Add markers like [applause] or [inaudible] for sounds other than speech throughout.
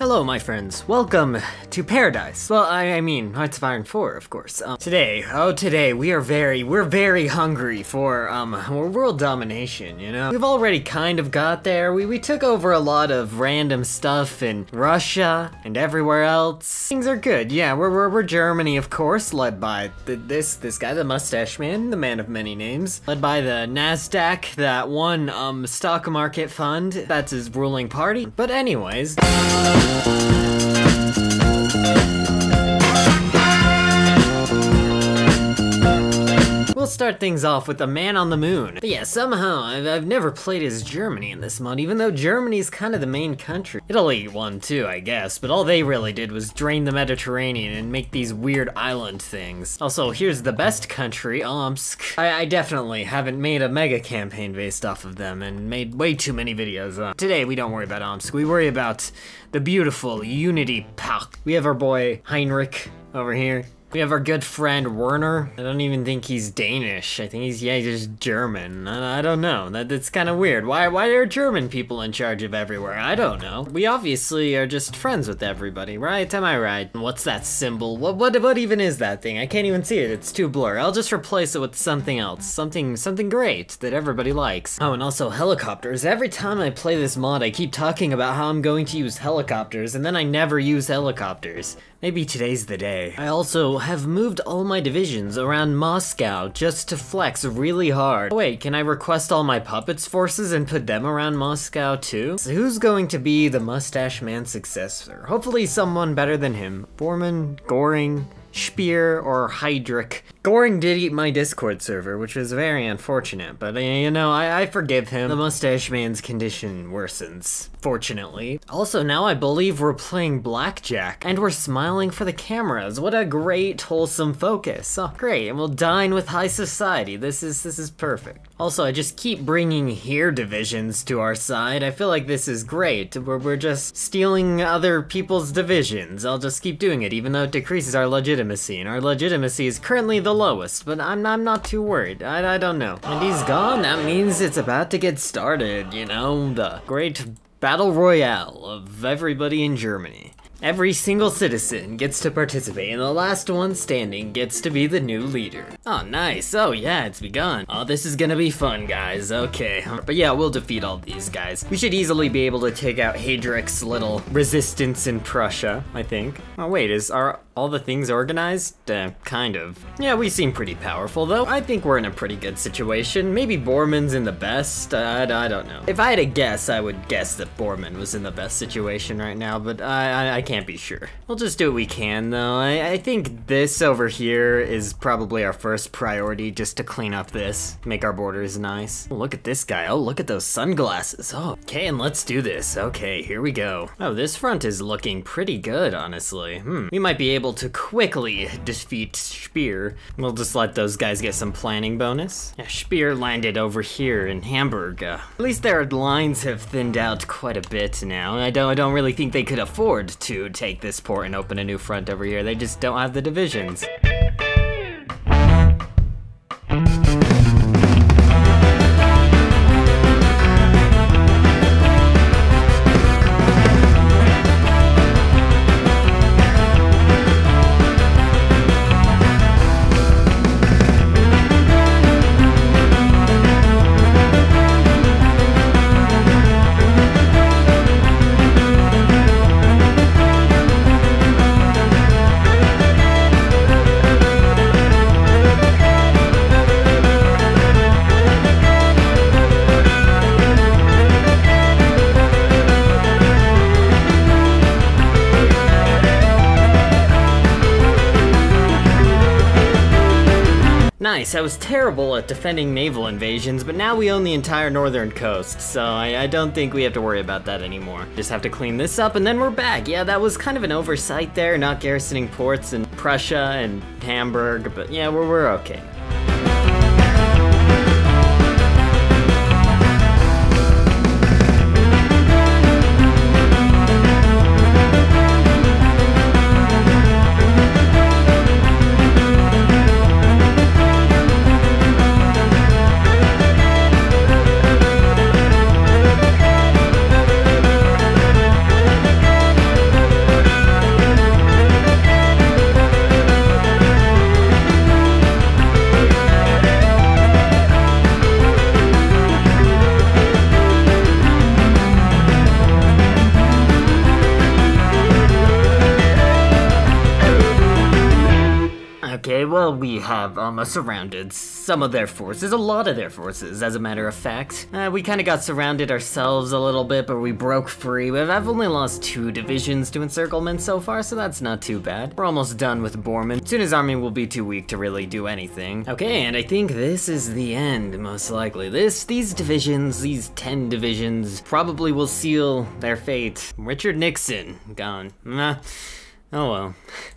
Hello, my friends. Welcome to Paradise. Well, I, I mean, Hearts of Iron 4, of course. Um, today, oh, today, we are very, we're very hungry for, um, world domination, you know? We've already kind of got there. We, we took over a lot of random stuff in Russia and everywhere else. Things are good, yeah. We're, we're, we're Germany, of course, led by the, this, this guy, the mustache man, the man of many names. Led by the NASDAQ, that one, um, stock market fund. That's his ruling party. But anyways... Música We'll start things off with the man on the moon. But yeah, somehow, I've, I've never played as Germany in this mod, even though Germany's kind of the main country. Italy won too, I guess, but all they really did was drain the Mediterranean and make these weird island things. Also, here's the best country, Omsk. I, I definitely haven't made a mega campaign based off of them and made way too many videos. Today, we don't worry about Omsk, we worry about the beautiful Unity Pact. We have our boy Heinrich over here. We have our good friend Werner. I don't even think he's Danish. I think he's, yeah, he's just German. I, I don't know. That, that's kind of weird. Why, why are German people in charge of everywhere? I don't know. We obviously are just friends with everybody, right? Am I right? What's that symbol? What, what, what even is that thing? I can't even see it. It's too blurry. I'll just replace it with something else. Something, something great that everybody likes. Oh, and also helicopters. Every time I play this mod, I keep talking about how I'm going to use helicopters, and then I never use helicopters. Maybe today's the day. I also have moved all my divisions around Moscow just to flex really hard. Oh, wait, can I request all my puppets forces and put them around Moscow too? So who's going to be the Mustache Man's successor? Hopefully someone better than him. Bormann, Göring, Speer, or Heydrich. Göring did eat my Discord server, which was very unfortunate, but uh, you know, I, I forgive him. The mustache man's condition worsens, fortunately. Also, now I believe we're playing blackjack, and we're smiling for the cameras. What a great, wholesome focus. Oh, great, and we'll dine with high society. This is, this is perfect. Also, I just keep bringing here divisions to our side. I feel like this is great. We're, we're just stealing other people's divisions. I'll just keep doing it, even though it decreases our legitimacy, and our legitimacy is currently the lowest, but I'm, I'm not too worried. I, I don't know. And he's gone, that means it's about to get started, you know? The great battle royale of everybody in Germany. Every single citizen gets to participate, and the last one standing gets to be the new leader. Oh, nice. Oh, yeah, it's begun. Oh, this is gonna be fun, guys. Okay. But yeah, we'll defeat all these guys. We should easily be able to take out Heydrich's little resistance in Prussia, I think. Oh, wait, is our all the things organized? Uh, kind of. Yeah, we seem pretty powerful, though. I think we're in a pretty good situation. Maybe Bormann's in the best? I, I don't know. If I had to guess, I would guess that Borman was in the best situation right now, but I, I, I can't be sure. We'll just do what we can, though. I, I think this over here is probably our first priority, just to clean up this, make our borders nice. Oh, look at this guy. Oh, look at those sunglasses. Oh, okay, and let's do this. Okay, here we go. Oh, this front is looking pretty good, honestly. Hmm, we might be able to quickly defeat Speer. We'll just let those guys get some planning bonus. Yeah, Speer landed over here in Hamburg. Uh, at least their lines have thinned out quite a bit now. I don't, I don't really think they could afford to take this port and open a new front over here. They just don't have the divisions. Nice, I was terrible at defending naval invasions, but now we own the entire northern coast, so I, I, don't think we have to worry about that anymore. Just have to clean this up and then we're back. Yeah, that was kind of an oversight there, not garrisoning ports in Prussia and Hamburg, but yeah, we're, we're okay. Okay, have um, surrounded some of their forces, a lot of their forces, as a matter of fact. Uh, we kind of got surrounded ourselves a little bit, but we broke free. We've, I've only lost two divisions to encirclement so far, so that's not too bad. We're almost done with Bormann. Soon his army will be too weak to really do anything. Okay, and I think this is the end, most likely. This, these divisions, these 10 divisions, probably will seal their fate. Richard Nixon, gone. Nah. Oh well.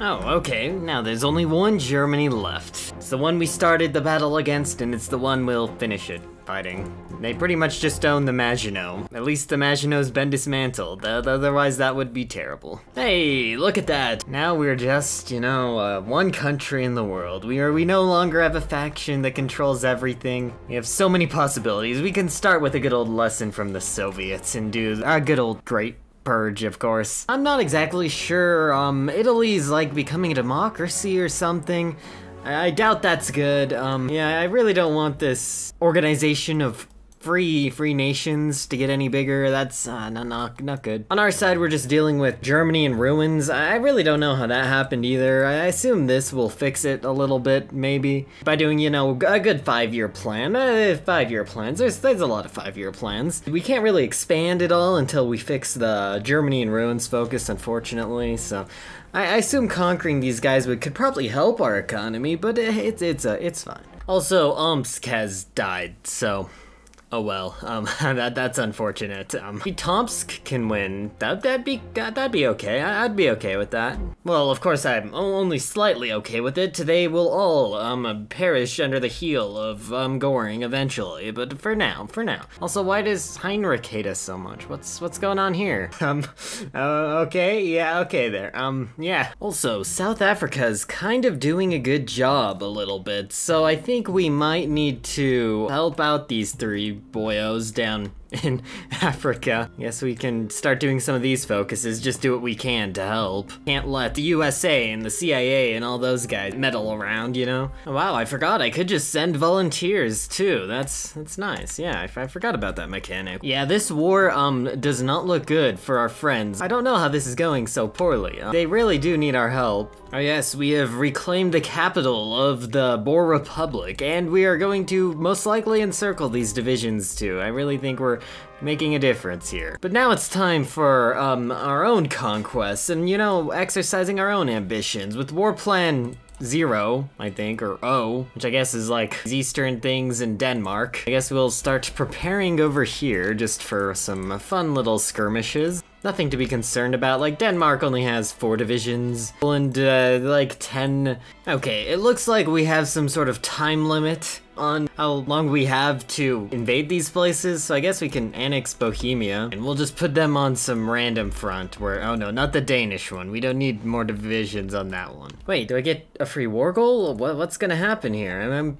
Oh, okay. Now there's only one Germany left. It's the one we started the battle against, and it's the one we'll finish it fighting. They pretty much just own the Maginot. At least the Maginot's been dismantled, otherwise that would be terrible. Hey, look at that! Now we're just, you know, uh, one country in the world. We are we no longer have a faction that controls everything. We have so many possibilities. We can start with a good old lesson from the Soviets and do our good old great purge, of course. I'm not exactly sure, um, Italy's like becoming a democracy or something. I, I doubt that's good. Um, yeah, I really don't want this organization of free free nations to get any bigger. That's uh, not, not not good. On our side, we're just dealing with Germany in ruins. I really don't know how that happened either. I assume this will fix it a little bit, maybe by doing you know a good five-year plan. Uh, five-year plans. There's there's a lot of five-year plans. We can't really expand it all until we fix the Germany in ruins focus, unfortunately. So. I, assume conquering these guys would could probably help our economy, but it, it's it's uh, it's fine. Also, Omsk has died, so Oh well, um, [laughs] that that's unfortunate. Um, Tomsk can win. That that'd be that, that'd be okay. I, would be okay with that. Well, of course I'm only slightly okay with it. They will all um perish under the heel of um Goring eventually. But for now, for now. Also, why does Heinrich hate us so much? What's what's going on here? [laughs] Um, uh, okay, yeah, okay there. Um, yeah. Also, South Africa's kind of doing a good job a little bit, so I think we might need to help out these three boyos down [laughs] in Africa. Guess we can start doing some of these focuses, just do what we can to help. Can't let the USA and the CIA and all those guys meddle around, you know? Oh, wow, I forgot, I could just send volunteers too. That's that's nice, yeah, I, I forgot about that mechanic. Yeah, this war, um, does not look good for our friends. I don't know how this is going so poorly. Uh, they really do need our help. Oh yes, we have reclaimed the capital of the Boer Republic, and we are going to most likely encircle these divisions too. I really think we're making a difference here. But now it's time for um, our own conquests and, you know, exercising our own ambitions with War Plan Zero, I think, or O, which I guess is like eastern things in Denmark. I guess we'll start preparing over here just for some fun little skirmishes. Nothing to be concerned about, like Denmark only has four divisions, and uh, like 10... Okay, it looks like we have some sort of time limit on how long we have to invade these places, so I guess we can annex Bohemia, and we'll just put them on some random front where, oh no, not the Danish one. We don't need more divisions on that one. Wait, do I get a free war goal? What, what's gonna happen here? I'm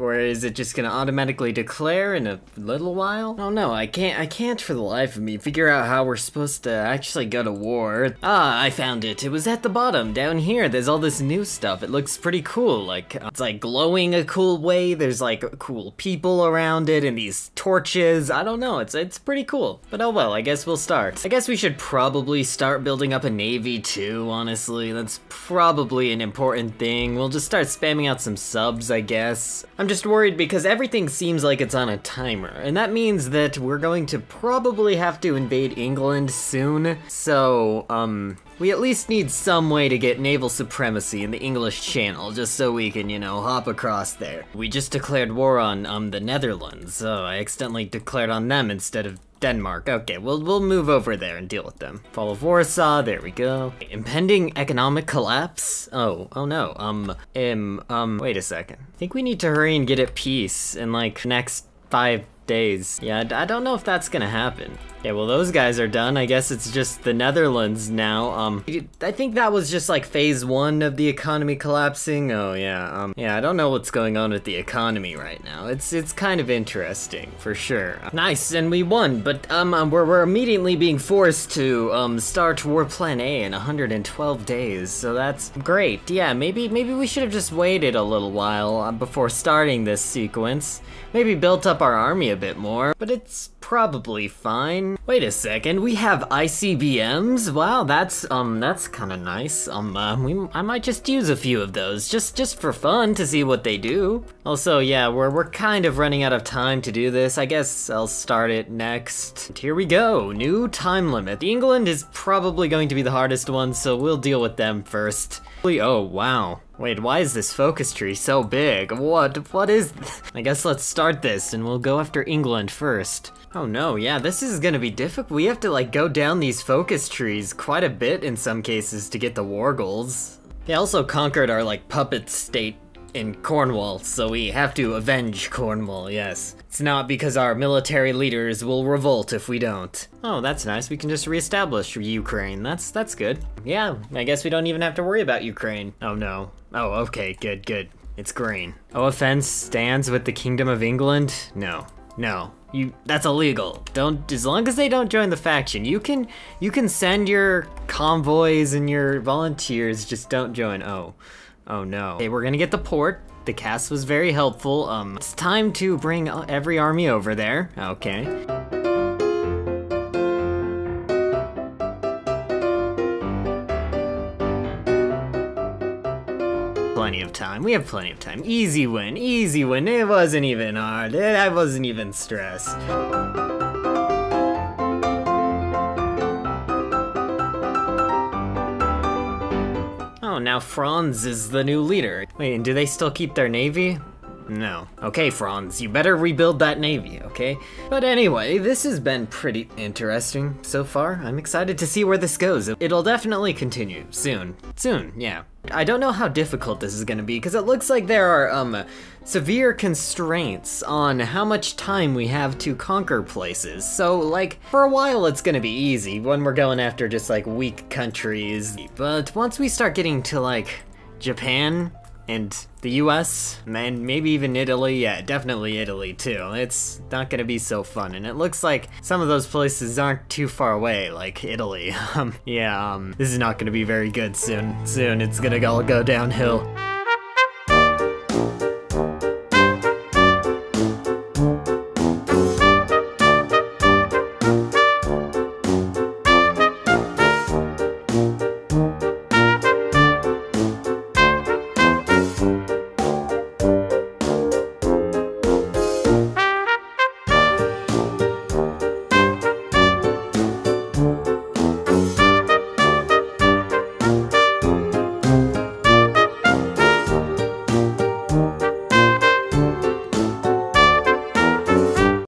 or is it just gonna automatically declare in a little while? Oh no, I can't I can't for the life of me figure out how we're supposed to actually go to war. Ah, I found it. It was at the bottom, down here. There's all this new stuff. It looks pretty cool. Like, it's like glowing a cool way. There's like cool people around it and these torches. I don't know, it's, it's pretty cool. But oh well, I guess we'll start. I guess we should probably start building up a navy too, honestly. That's probably an important thing. We'll just start spamming out some subs, I guess. I'm just worried because everything seems like it's on a timer, and that means that we're going to probably have to invade England soon, so, um, we at least need some way to get naval supremacy in the English Channel, just so we can, you know, hop across there. We just declared war on, um, the Netherlands, so I accidentally declared on them instead of Denmark. Okay, we'll we'll move over there and deal with them. Fall of Warsaw, there we go. Impending economic collapse? Oh, oh no. Um, um, um, wait a second. I think we need to hurry and get at peace in like next five days. Yeah, I don't know if that's gonna happen. Yeah, well those guys are done. I guess it's just the Netherlands now. Um, I think that was just like phase one of the economy collapsing. Oh yeah, um, yeah, I don't know what's going on with the economy right now. It's it's kind of interesting, for sure. Nice, and we won, but um, um we're, we're immediately being forced to um start War Plan A in 112 days, so that's great. Yeah, maybe maybe we should have just waited a little while uh, before starting this sequence. Maybe built up our army a bit more, but it's probably fine. Wait a second, we have ICBMs? Wow, that's, um, that's kinda nice. Um, uh, we, I might just use a few of those, just, just for fun to see what they do. Also, yeah, we're, we're kind of running out of time to do this. I guess I'll start it next. Here we go, new time limit. England is probably going to be the hardest one, so we'll deal with them first. Oh, wow. Wait, why is this focus tree so big? What, what is, [laughs] I guess let's start this and we'll go after England first. Oh no, yeah, this is gonna be difficult. We have to like go down these focus trees quite a bit in some cases to get the war goals. They also conquered our like puppet state in Cornwall, so we have to avenge Cornwall, yes. It's not because our military leaders will revolt if we don't. Oh, that's nice. We can just reestablish Ukraine. That's that's good. Yeah, I guess we don't even have to worry about Ukraine. Oh no. Oh, okay, good, good. It's green. Oh, offense stands with the Kingdom of England? No. No. You that's illegal. Don't as long as they don't join the faction. You can you can send your convoys and your volunteers, just don't join. Oh. Oh no. Okay, we're gonna get the port. The cast was very helpful. Um, it's time to bring every army over there. Okay. Plenty of time. We have plenty of time. Easy win. Easy win. It wasn't even hard. I wasn't even stressed. Oh, now Franz is the new leader. Wait, and do they still keep their navy? No. Okay, Franz, you better rebuild that navy, okay? But anyway, this has been pretty interesting so far. I'm excited to see where this goes. It'll definitely continue soon. Soon, yeah. I don't know how difficult this is gonna be, because it looks like there are, um, severe constraints on how much time we have to conquer places. So, like, for a while it's gonna be easy when we're going after just, like, weak countries. But once we start getting to, like, Japan, and the US, and maybe even Italy, yeah, definitely Italy too. It's not gonna be so fun, and it looks like some of those places aren't too far away, like Italy. [laughs] Um, yeah, um, this is not gonna be very good soon. Soon, it's gonna all go downhill.